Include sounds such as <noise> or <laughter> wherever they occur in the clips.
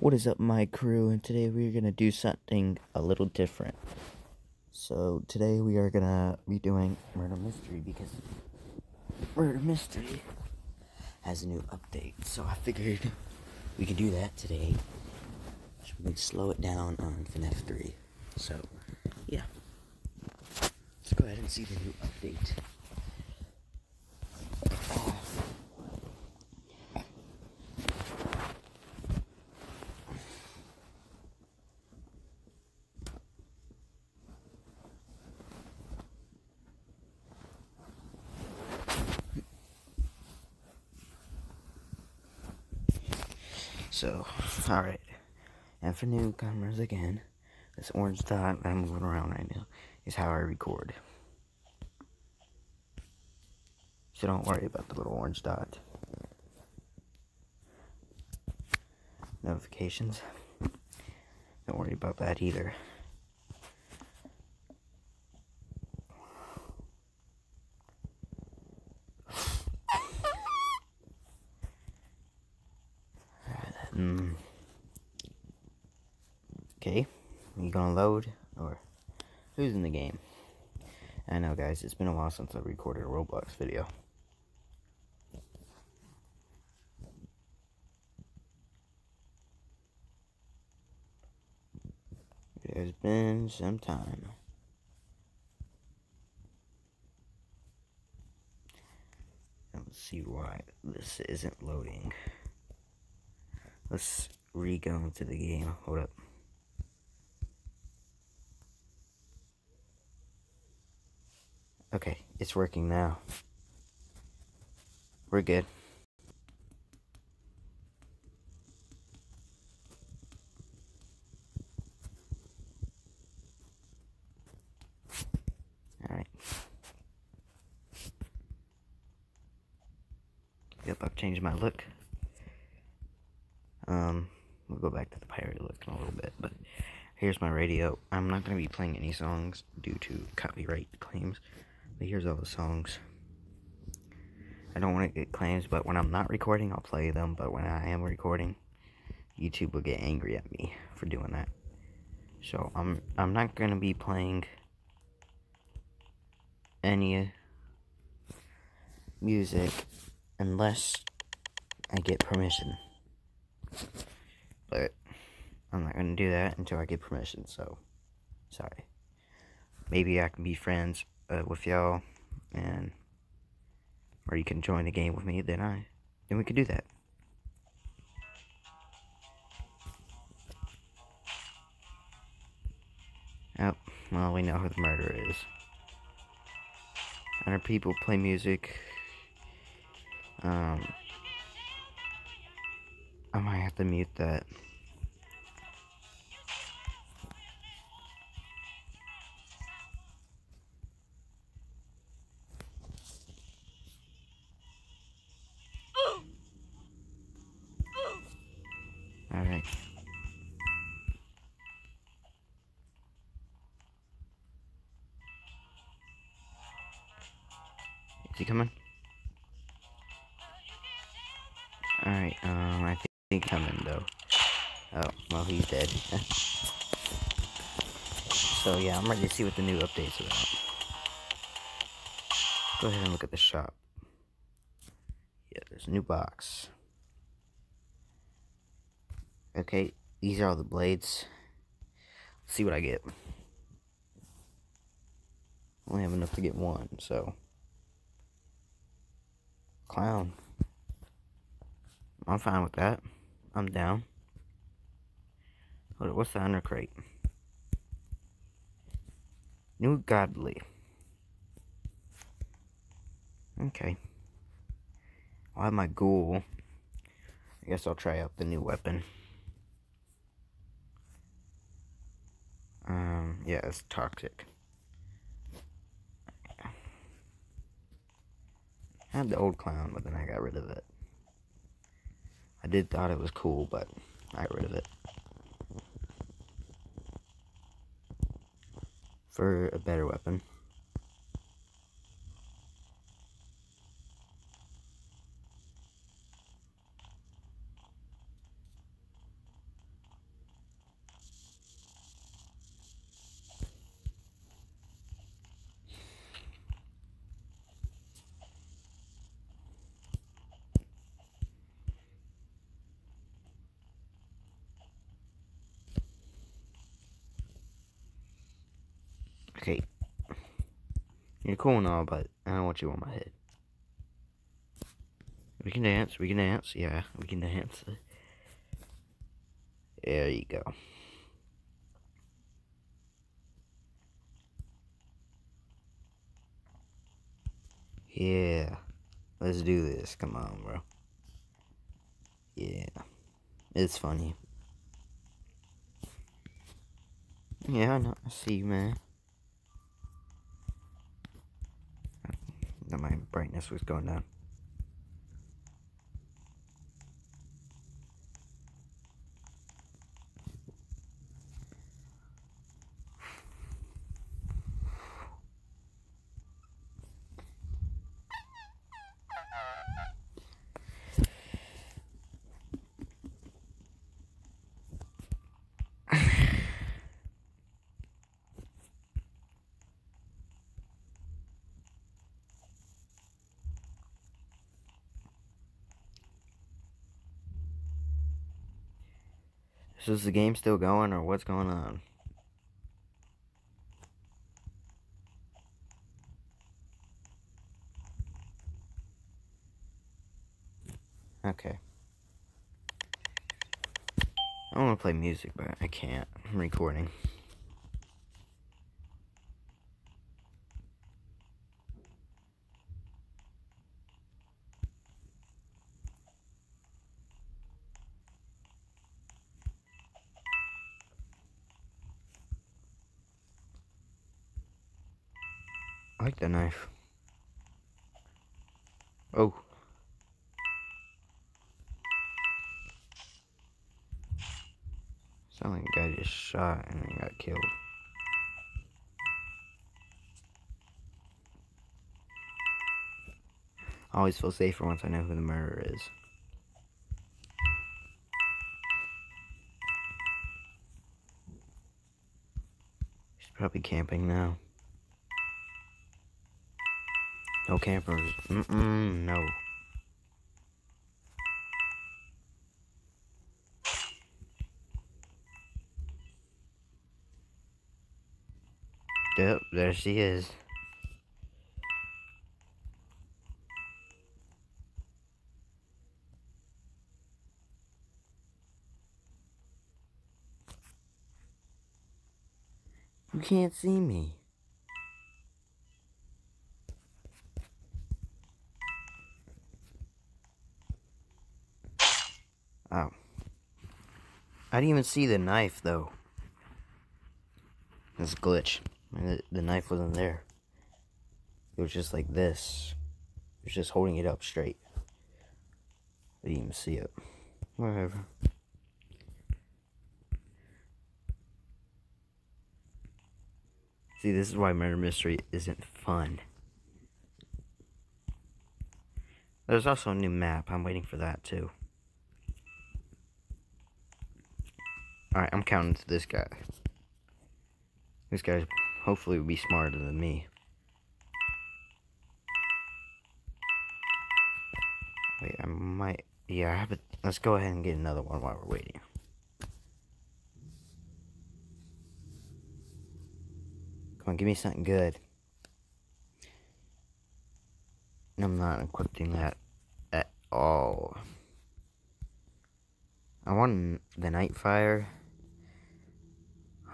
What is up, my crew? And today we're gonna do something a little different. So today we are gonna be doing murder mystery because murder mystery has a new update. So I figured we could do that today. We slow it down on FNAF 3. So yeah, let's go ahead and see the new update. So, alright. And for newcomers again, this orange dot that I'm moving around right now is how I record. So don't worry about the little orange dot. Notifications. Don't worry about that either. Okay, you gonna load or who's in the game? I know, guys, it's been a while since I recorded a Roblox video. It has been some time. Let's see why this isn't loading. Let's re-go into the game. Hold up. Okay, it's working now. We're good. Alright. Yep, I've changed my look. Um, we'll go back to the pirate look in a little bit, but here's my radio. I'm not going to be playing any songs due to copyright claims, here's all the songs. I don't want to get claims, but when I'm not recording, I'll play them, but when I am recording, YouTube will get angry at me for doing that. So, I'm, I'm not going to be playing any music unless I get permission. But I'm not gonna do that until I get permission, so sorry. Maybe I can be friends uh, with y'all and or you can join the game with me, then I then we could do that. Oh, well we know who the murderer is. Other people play music. Um I might have to mute that. Alright. Is he coming? Alright, um, I think he's coming though. Oh, well, he's dead. <laughs> so, yeah, I'm ready to see what the new update's about. Go ahead and look at the shop. Yeah, there's a new box. Okay, these are all the blades. Let's see what I get. Only have enough to get one, so. Clown. I'm fine with that. I'm down. What's the under crate? New Godly. Okay. I'll have my ghoul. I guess I'll try out the new weapon. Um, yeah, it's toxic. I had the old clown, but then I got rid of it. I did thought it was cool, but I got rid of it. For a better weapon. Okay. You're cool and all, but I don't want you on my head. We can dance, we can dance, yeah, we can dance. There you go. Yeah. Let's do this. Come on, bro. Yeah. It's funny. Yeah, I know. I see you, man. That my brightness was going down. So is the game still going or what's going on? Okay. I want to play music, but I can't. I'm recording. I like the knife. Oh. Sound like a guy just shot and then got killed. I always feel safer once I know who the murderer is. He's probably camping now. No campers. Mm-mm, no. Yep, there she is. You can't see me. Oh. I didn't even see the knife, though. This glitch. The, the knife wasn't there. It was just like this. It was just holding it up straight. I didn't even see it. Whatever. See, this is why murder mystery isn't fun. There's also a new map. I'm waiting for that, too. Alright, I'm counting to this guy. This guy hopefully will be smarter than me. Wait, I might... Yeah, I have a... Let's go ahead and get another one while we're waiting. Come on, give me something good. I'm not equipping that at all. I want the Nightfire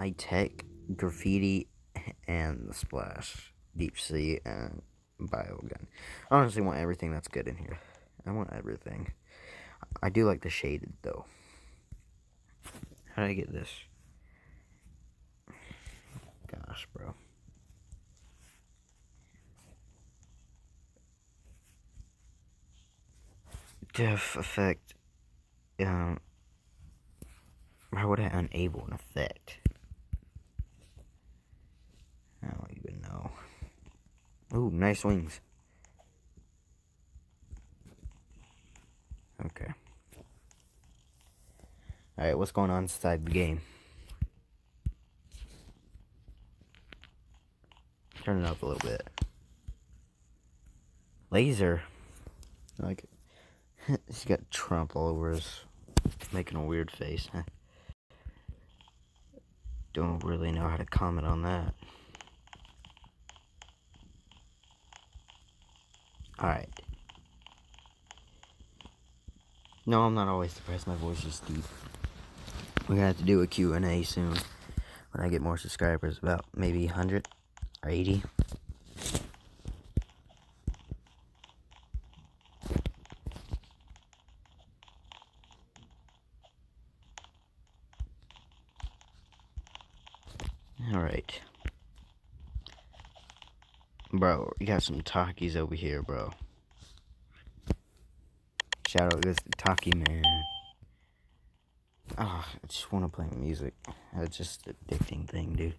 high tech, graffiti, and the splash, deep sea, and biogun. I honestly want everything that's good in here. I want everything. I do like the shaded though. How did I get this? Gosh, bro. Def effect. Um. Why would I enable an effect? I don't even know. Ooh, nice wings. Okay. Alright, what's going on inside the game? Turn it up a little bit. Laser. I like it. <laughs> He's got Trump all over his making a weird face. <laughs> Don't really know how to comment on that. Alright. No, I'm not always depressed. My voice is deep. We're gonna have to do a Q&A soon. When I get more subscribers. About maybe 100 or 80. Alright. Bro, we got some Takis over here, bro. Shout out to this Taki man. Oh, I just want to play music. It's just an addicting thing, dude.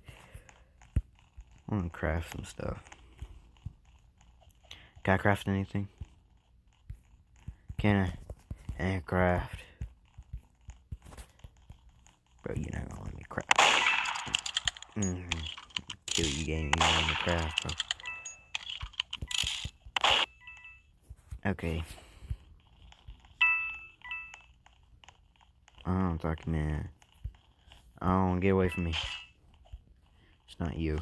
I want to craft some stuff. Can I craft anything? Can I? Aircraft. Bro, you're not gonna let me craft. Mm -hmm. Kill you game, you want to craft, bro. Okay. I'm talking man. Oh, get away from me. It's not you.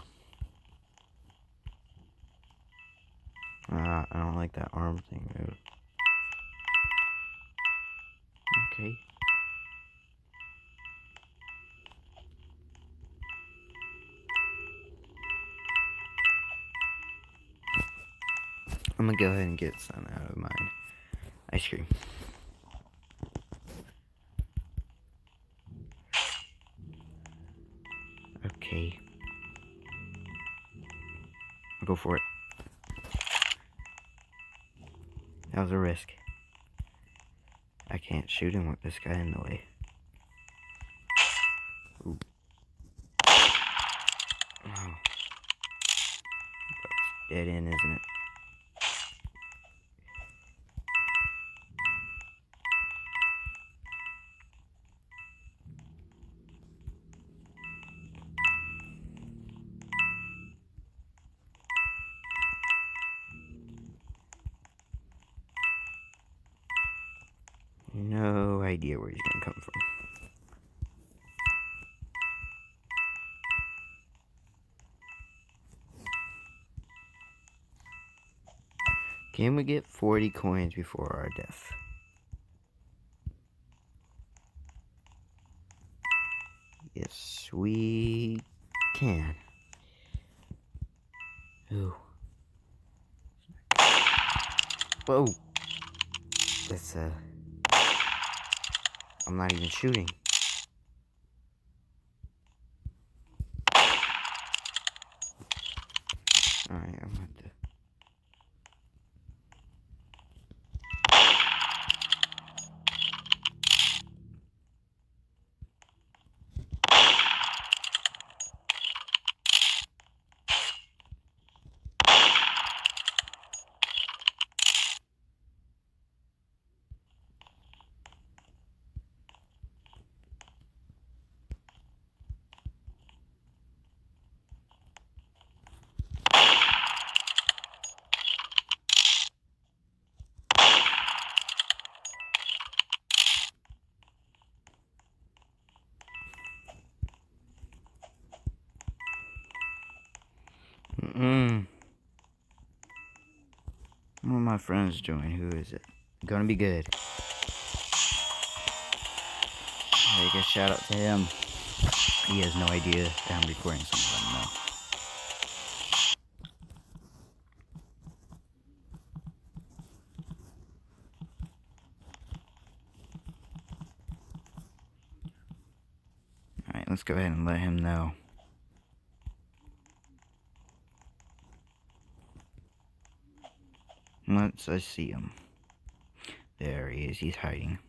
Uh, I don't like that arm thing. Okay. Gonna go ahead and get some out of mine. Ice cream. Okay. I'll go for it. That was a risk. I can't shoot him with this guy in the way. Ooh. Oh. Dead end, isn't it? Can we get 40 coins before our death? Yes, we can. Ooh. Whoa. That's, uh... I'm not even shooting. Alright, I'm going to... Mm. One of my friends joined. Who is it? Gonna be good. Make a shout out to him. He has no idea that I'm recording something now. Alright, let's go ahead and let him know. Once I see him. There he is, he's hiding.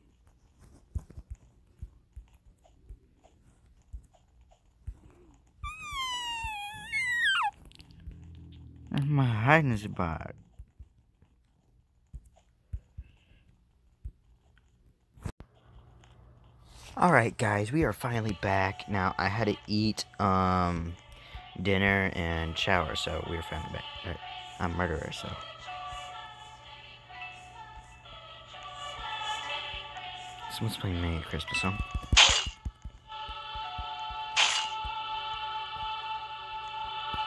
That's my hiding spot. Alright guys, we are finally back. Now, I had to eat, um, dinner and shower, so we are finally back. I'm murderer, so... Let's play Merry Christmas, song.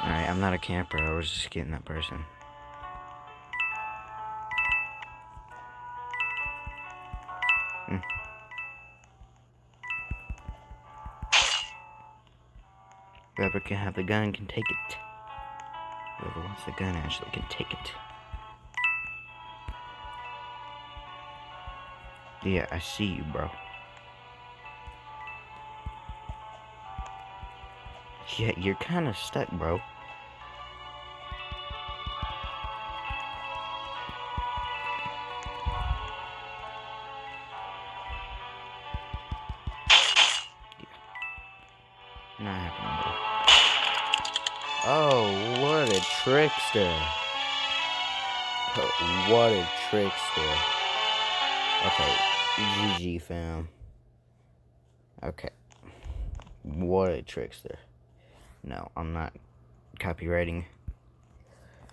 Alright, I'm not a camper. I was just getting that person. Hmm. Whoever can have the gun can take it. Whoever wants the gun actually can take it. Yeah, I see you, bro. Yeah, you're kind of stuck, bro. Oh, what a trickster. Oh, what a trickster. Okay, GG fam. Okay. What a trickster. No, I'm not copywriting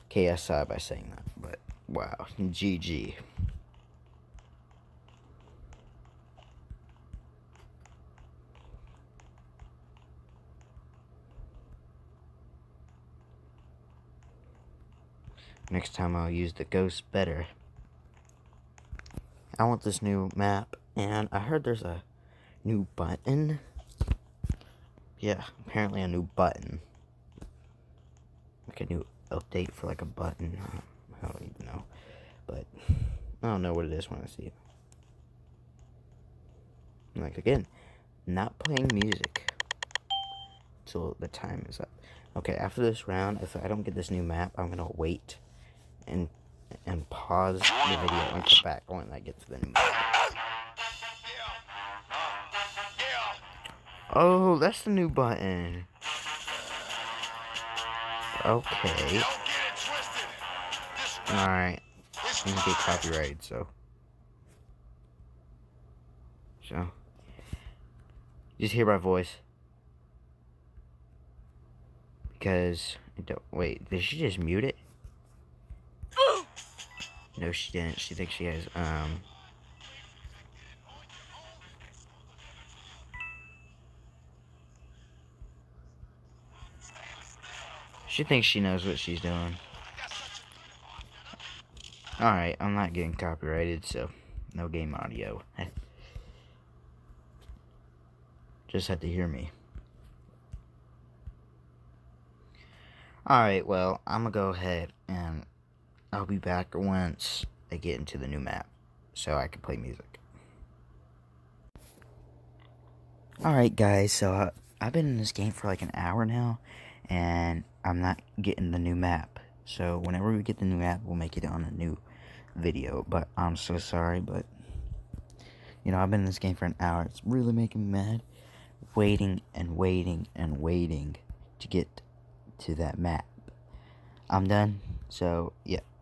KSI by saying that, but wow, GG. Next time I'll use the ghost better. I want this new map, and I heard there's a new button. Yeah, apparently a new button. Like a new update for like a button. I don't even know. But I don't know what it is when I see it. Like again, not playing music until the time is up. Okay, after this round, if I don't get this new map, I'm gonna wait and and pause the video and come back when I get to the new Oh, that's the new button. Okay. Alright. I'm gonna get copyrighted, so. So. Just hear my voice. Because, don't, wait, did she just mute it? No, she didn't. She thinks she has, um... She thinks she knows what she's doing. Alright, I'm not getting copyrighted, so no game audio. Just had to hear me. Alright, well, I'm gonna go ahead and I'll be back once I get into the new map so I can play music. Alright guys, so uh, I've been in this game for like an hour now and I'm not getting the new map. So whenever we get the new map, we'll make it on a new video. But I'm so sorry, but you know, I've been in this game for an hour. It's really making me mad. Waiting and waiting and waiting to get to that map. I'm done. So, yeah.